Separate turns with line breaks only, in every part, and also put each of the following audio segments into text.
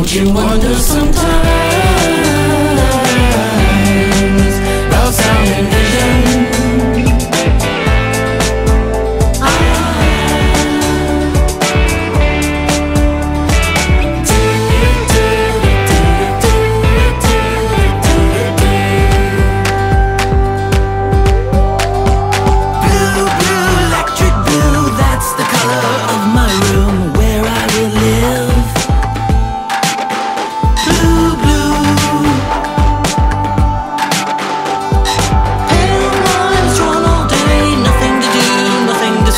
Don't you wonder sometimes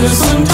the sun.